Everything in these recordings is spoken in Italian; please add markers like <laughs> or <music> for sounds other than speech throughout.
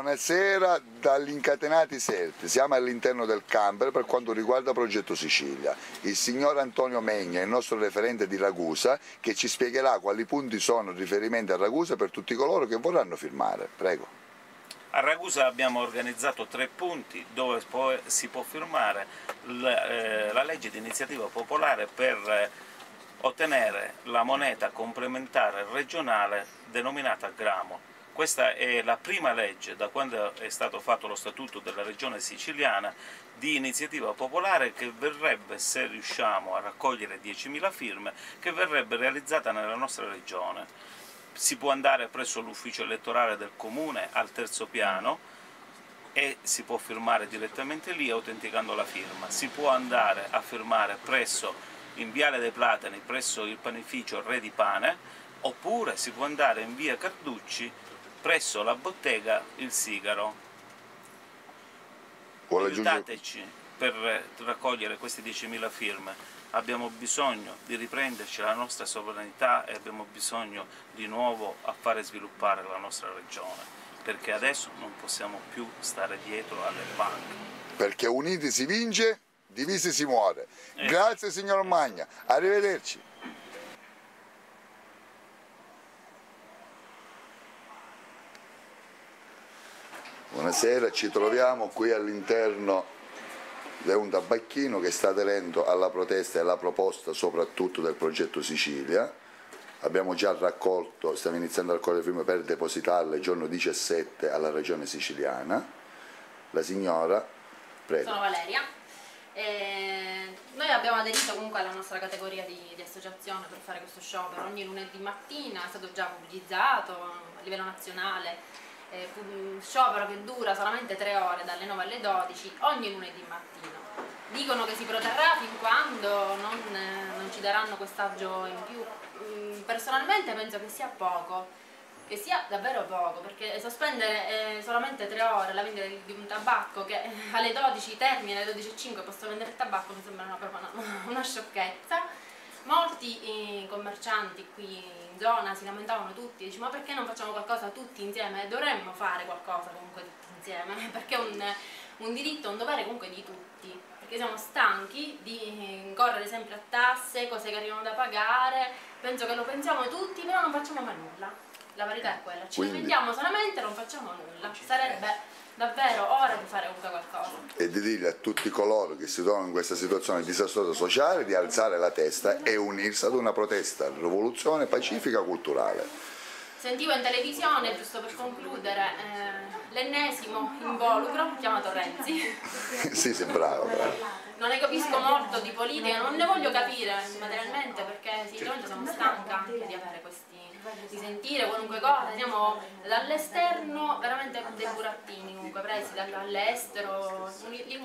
Buonasera dagli incatenati Selti, siamo all'interno del camper per quanto riguarda Progetto Sicilia. Il signor Antonio Megna, il nostro referente di Ragusa, che ci spiegherà quali punti sono riferimenti a Ragusa per tutti coloro che vorranno firmare. Prego. A Ragusa abbiamo organizzato tre punti dove si può firmare la, eh, la legge di iniziativa popolare per eh, ottenere la moneta complementare regionale denominata gramo questa è la prima legge da quando è stato fatto lo statuto della regione siciliana di iniziativa popolare che verrebbe, se riusciamo a raccogliere 10.000 firme, che verrebbe realizzata nella nostra regione. Si può andare presso l'ufficio elettorale del comune al terzo piano e si può firmare direttamente lì autenticando la firma. Si può andare a firmare presso in Viale dei Platani, presso il panificio Re di Pane, oppure si può andare in via Carducci presso la bottega Il Sigaro. Aiutateci per raccogliere queste 10.000 firme, abbiamo bisogno di riprenderci la nostra sovranità e abbiamo bisogno di nuovo a fare sviluppare la nostra regione, perché adesso non possiamo più stare dietro alle banche. Perché uniti si vince, divisi si muore. Eh. Grazie signor Magna, arrivederci. Buonasera, ci troviamo qui all'interno di un tabacchino che sta aderendo alla protesta e alla proposta soprattutto del progetto Sicilia. Abbiamo già raccolto, stiamo iniziando a raccogliere firme per depositarle il giorno 17 alla regione siciliana. La signora, prego. Sono Valeria. Eh, noi abbiamo aderito comunque alla nostra categoria di, di, associazione per fare questo sciopero ogni lunedì mattina, è stato già pubblicizzato a livello nazionale eh, sciopero che dura solamente tre ore dalle 9 alle 12 ogni lunedì mattino. Dicono che si proterrà fin quando non, eh, non ci daranno quest'aggio in più. Mm, personalmente penso che sia poco, che sia davvero poco, perché sospendere eh, solamente tre ore la vendita di, un tabacco che alle 12 termina, alle 12.05 posso vendere il tabacco mi sembra una, una, <laughs> una sciocchezza molti eh, commercianti qui in zona si lamentavano tutti, dice ma perché non facciamo qualcosa tutti insieme? Dovremmo fare qualcosa comunque tutti insieme, <laughs> perché è un, un diritto, un dovere comunque di tutti, perché siamo stanchi di correre sempre a tasse, cose che arrivano da pagare, penso che lo pensiamo tutti, però non facciamo mai nulla. La verità è quella, ci Quindi... lamentiamo solamente e non facciamo nulla. Sarebbe davvero ora di fare qualcosa. E di dire a tutti coloro che si trovano in questa situazione disastrosa sociale di alzare la testa e unirsi ad una protesta, rivoluzione pacifica culturale. Sentivo in televisione, giusto per concludere, eh, l'ennesimo involucro chiamato Renzi. <laughs> sì, sembrava. Non ne capisco molto di politica, non ne voglio capire materialmente perché sinceramente sono stanca anche di avere questi di sentire qualunque cosa, siamo dall'esterno veramente dei burattini comunque presi dall'estero,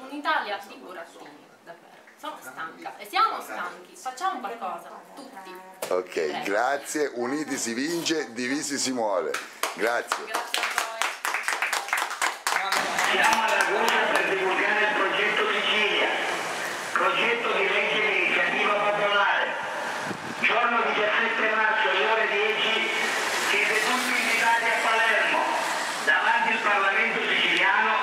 un'Italia di burattini, davvero. Sono stanca e siamo stanchi, facciamo qualcosa, tutti. Ok, Prego. grazie, uniti si vince, divisi si muore. Grazie. Grazie a voi. Siamo alla Laguna per divulgare il progetto Sicilia, progetto di legge di iniziativa popolare. Giorno 17 marzo alle ore 10 siete tutti invitati a Palermo, davanti al Parlamento siciliano,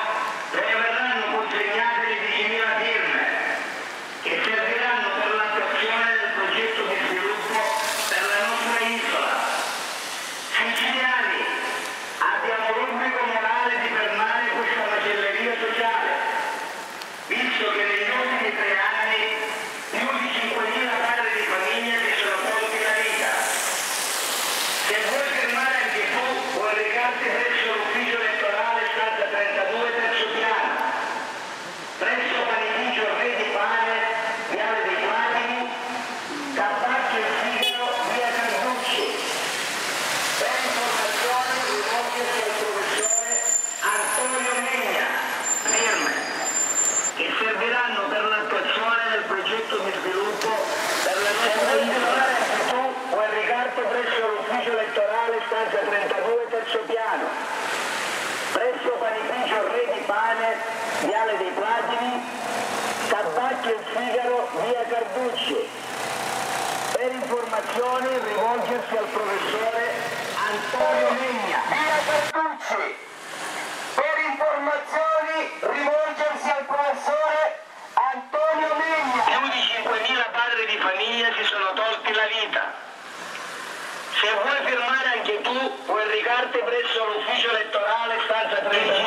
dove verranno consegnate le 10.000 firme, che serviranno per l'attuazione del progetto di sviluppo per la nostra isola. Siciliani, abbiamo l'obbligo morale di fermare questa macelleria sociale, visto che negli ultimi tre anni più di 5.000 padri di famiglia si sono tolti la vita. Se vuoi firmare anche tu, puoi recarti presso l'ufficio elettorale stanza 32 terzo piano, presso panificio Re di Pane, Viale dei Platini, Tabacchi e Figaro, via Carducci. Per informazioni rivolgersi al professore Antonio Megna, firme, che serviranno per l'attuazione del progetto di sviluppo per la nostra isola. Tu puoi recarti presso l'ufficio elettorale stanza 32 piano, presso panificio Re di Pane, Viale dei Platini, Tabacchi e Figaro, via Carducci. Per informazioni rivolgersi al professore Antonio Megna. Via Carducci! Per vita. Se vuoi firmare anche tu, puoi recarti presso l'ufficio elettorale stanza 13,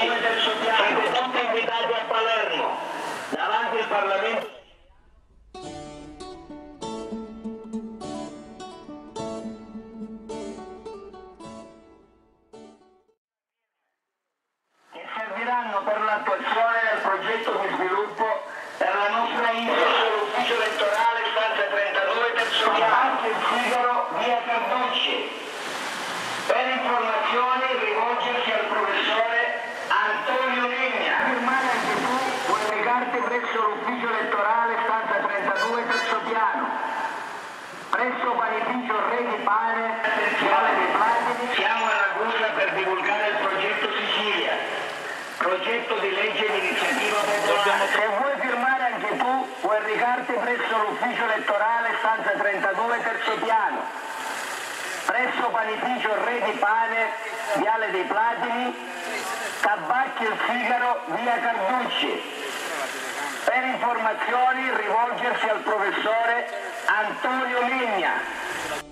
presso l'ufficio elettorale stanza 32 terzo piano. Presso panificio Re di Pane, Viale dei Platini. Siamo a Ragusa per divulgare il progetto Sicilia progetto di legge di iniziativa popolare. Se vuoi firmare anche tu, puoi recarti presso l'ufficio elettorale stanza 32 terzo piano, presso panificio Re di Pane, Viale dei Platini, Tabacchi il Figaro, via Carducci. Per informazioni rivolgersi al professore Antonio Legna.